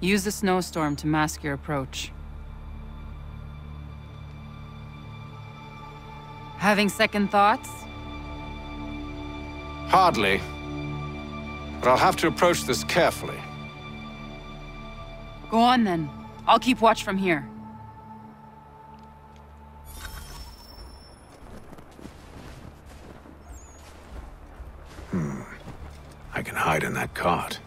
Use the snowstorm to mask your approach. Having second thoughts? Hardly. But I'll have to approach this carefully. Go on then. I'll keep watch from here. Hmm. I can hide in that cart.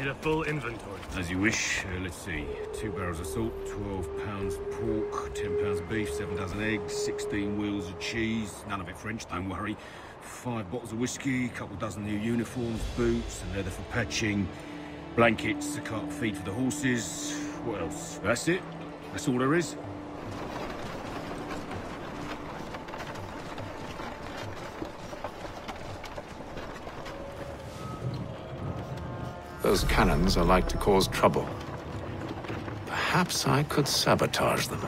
Need a full inventory. As you wish. Uh, let's see. Two barrels of salt, 12 pounds pork, 10 pounds of beef, 7 dozen eggs, 16 wheels of cheese. None of it French, don't worry. Five bottles of whiskey, a couple dozen new uniforms, boots, and leather for patching, blankets, a cart feed for the horses. What else? That's it. That's all there is. Those cannons are like to cause trouble. Perhaps I could sabotage them.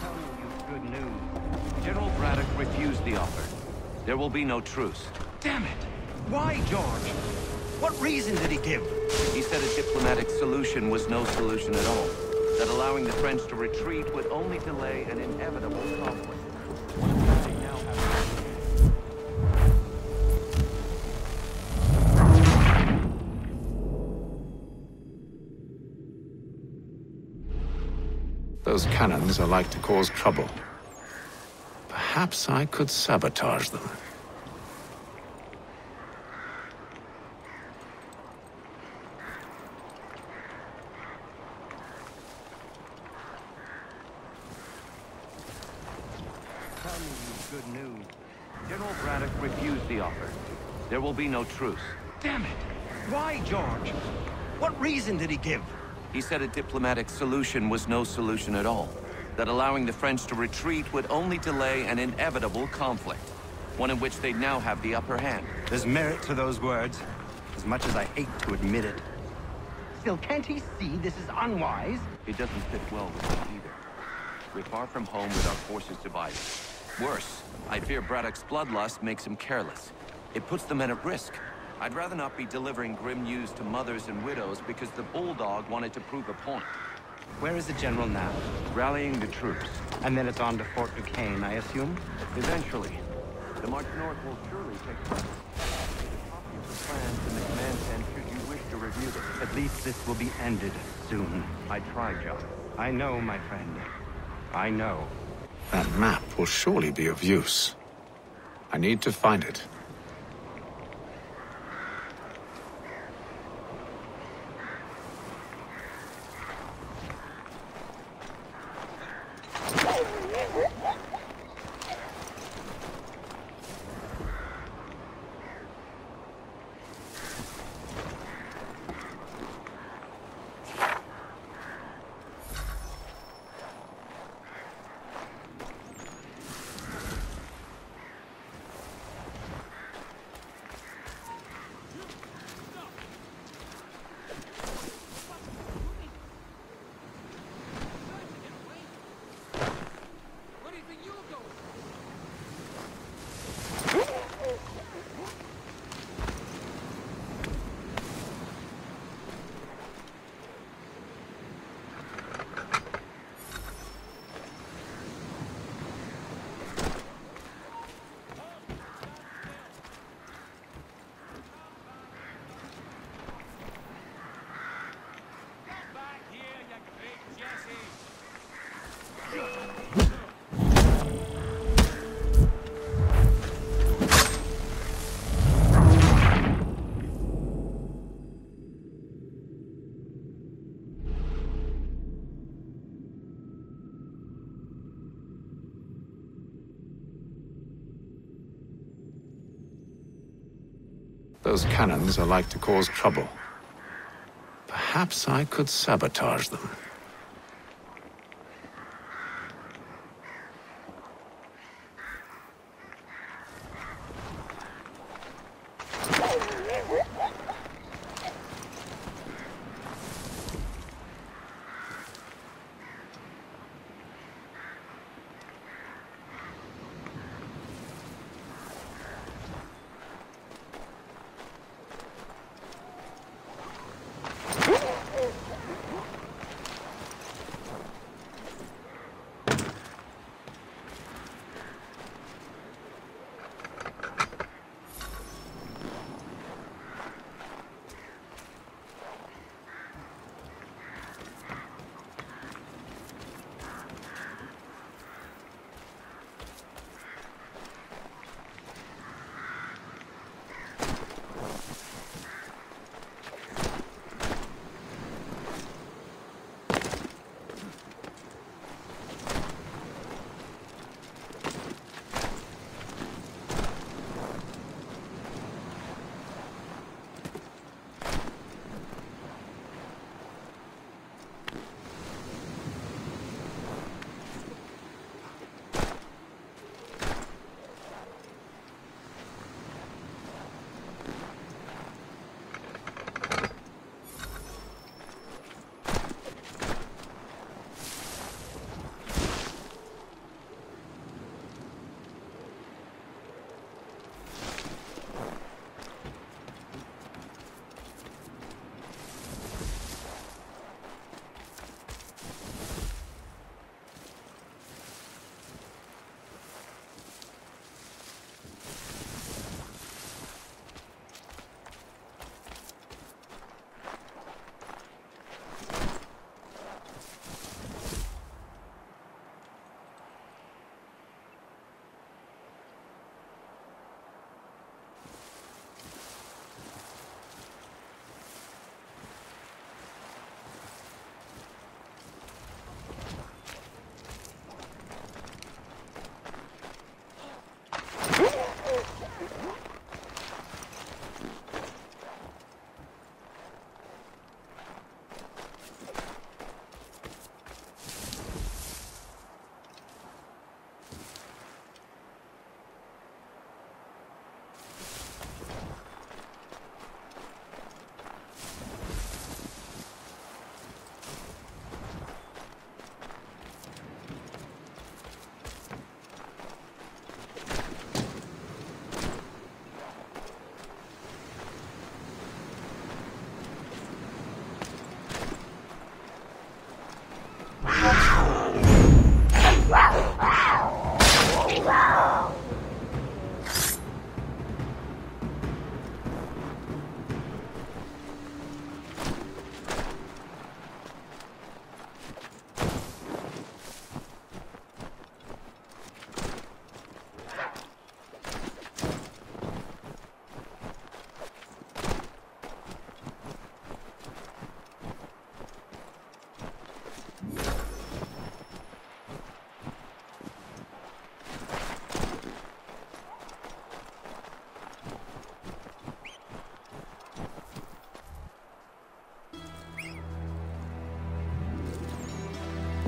tell you good news. General Braddock refused the offer. There will be no truce. Damn it! Why, George? What reason did he give? He said a diplomatic solution was no solution at all. That allowing the French to retreat would only delay an inevitable conflict. One of which they now have- Those cannons are like to cause trouble. Perhaps I could sabotage them. Tell you good news. General Braddock refused the offer. There will be no truce. Damn it! Why, George? What reason did he give? He said a diplomatic solution was no solution at all. That allowing the French to retreat would only delay an inevitable conflict. One in which they'd now have the upper hand. There's merit to those words, as much as I hate to admit it. Still, can't he see this is unwise? It doesn't fit well with us either. We're far from home with our forces divided. Worse, I fear Braddock's bloodlust makes him careless. It puts the men at risk. I'd rather not be delivering grim news to mothers and widows because the Bulldog wanted to prove a point. Where is the general now? Rallying the troops. And then it's on to Fort Duquesne, I assume? Eventually, the march north will surely take place. Copy of the plans in the command tent should you wish to review them. At least this will be ended soon. I try, John. I know, my friend. I know. That map will surely be of use. I need to find it. Those cannons are like to cause trouble. Perhaps I could sabotage them.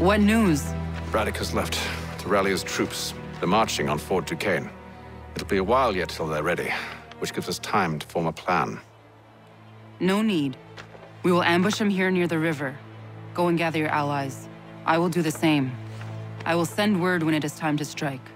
What news? Braddock has left to rally his troops. They're marching on Fort Duquesne. It'll be a while yet till they're ready, which gives us time to form a plan. No need. We will ambush him here near the river. Go and gather your allies. I will do the same. I will send word when it is time to strike.